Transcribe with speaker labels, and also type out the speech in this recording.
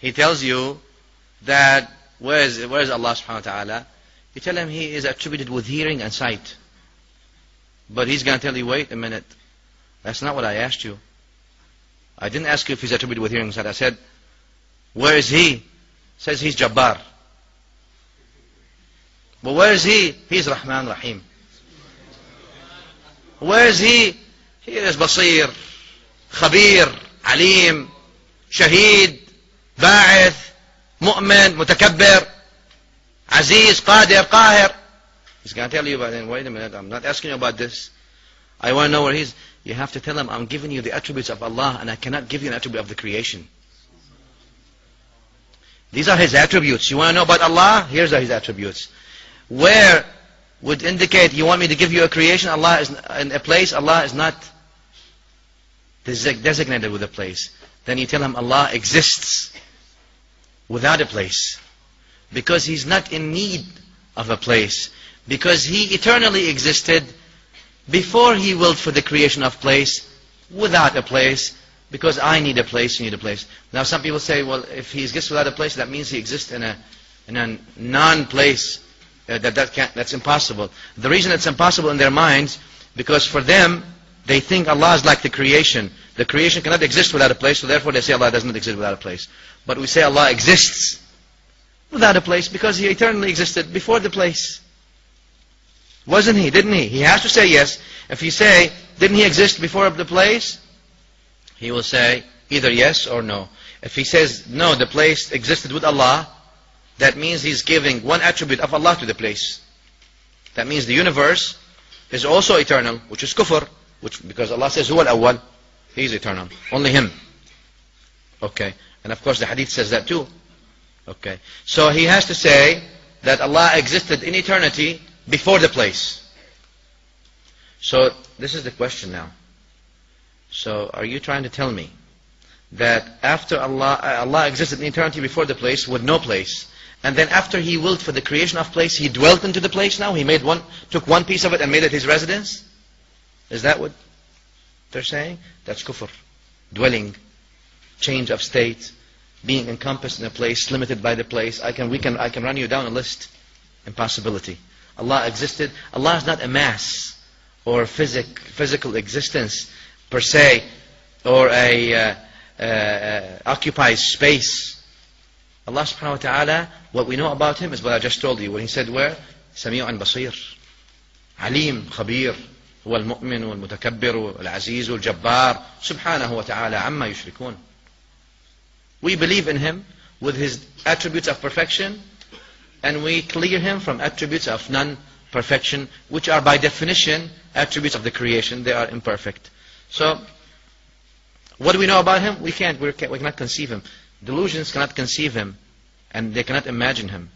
Speaker 1: he tells you that where is, where is Allah subhanahu wa ta'ala? You tell him he is attributed with hearing and sight. But he's going to tell you, wait a minute. That's not what I asked you. I didn't ask you if he's attributed with hearing and sight. I said, where is he? Says he's Jabbar. But where is he? He's Rahman Rahim. Where is he? He is Basir, Khabir, Alim, Shaheed, Ba'ith, Mu'min, Mutakabbir, Aziz, Qadir, Qahir. He's going to tell you about it. Wait a minute, I'm not asking you about this. I want to know where he's. You have to tell him, I'm giving you the attributes of Allah and I cannot give you an attribute of the creation. These are His attributes. You want to know about Allah? Here's His attributes. Where would indicate you want me to give you a creation, Allah is in a place, Allah is not designated with a place. Then you tell him Allah exists without a place. Because He's not in need of a place. Because He eternally existed before He willed for the creation of place, without a place, because I need a place, you need a place. Now some people say, well, if He exists without a place, that means He exists in a, in a non-place. Uh, that, that can't, that's impossible. The reason it's impossible in their minds, because for them, they think Allah is like the creation. The creation cannot exist without a place, so therefore they say Allah doesn't exist without a place. But we say Allah exists without a place because He eternally existed before the place. Wasn't He? Didn't He? He has to say yes. If you say, didn't He exist before the place? He will say either yes or no. If he says, no, the place existed with Allah, that means he's giving one attribute of Allah to the place. That means the universe is also eternal, which is kufr, which because Allah says, huwa al-awwal, he is eternal. Only him. Okay. And of course the hadith says that too. Okay. So he has to say that Allah existed in eternity before the place. So this is the question now. So are you trying to tell me that after Allah, uh, Allah existed in eternity before the place with no place, and then after He willed for the creation of place, He dwelt into the place now? He made one, took one piece of it and made it His residence? Is that what they're saying? That's kufr. Dwelling, change of state, being encompassed in a place, limited by the place. I can, we can, I can run you down a list. Impossibility. Allah existed. Allah is not a mass or physic, physical existence per se, or a uh, uh, uh, occupies space. Allah subhanahu wa ta'ala, what we know about Him is what I just told you. When He said where? سميع بصير عليم خبير هو المؤمن والمتكبر والعزيز والجبار سبحانه وتعالى عما يشركون we believe in Him with His attributes of perfection and we clear Him from attributes of non-perfection which are by definition attributes of the creation. They are imperfect. So, what do we know about him? We can't. We cannot conceive him. Delusions cannot conceive him, and they cannot imagine him.